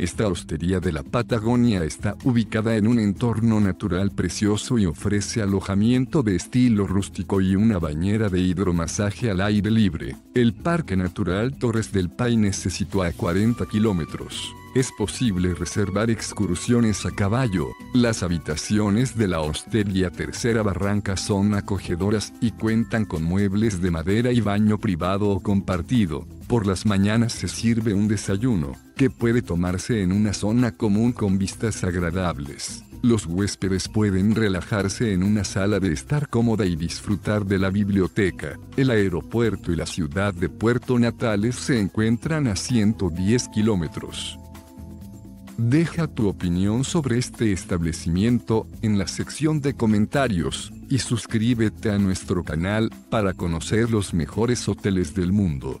Esta hostería de la Patagonia está ubicada en un entorno natural precioso y ofrece alojamiento de estilo rústico y una bañera de hidromasaje al aire libre. El Parque Natural Torres del Paine se sitúa a 40 kilómetros. Es posible reservar excursiones a caballo. Las habitaciones de la hostería Tercera Barranca son acogedoras y cuentan con muebles de madera y baño privado o compartido. Por las mañanas se sirve un desayuno, que puede tomarse en una zona común con vistas agradables. Los huéspedes pueden relajarse en una sala de estar cómoda y disfrutar de la biblioteca. El aeropuerto y la ciudad de Puerto Natales se encuentran a 110 kilómetros. Deja tu opinión sobre este establecimiento en la sección de comentarios y suscríbete a nuestro canal para conocer los mejores hoteles del mundo.